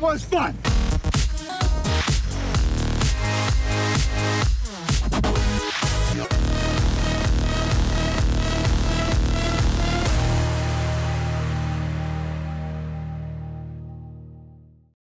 was fun!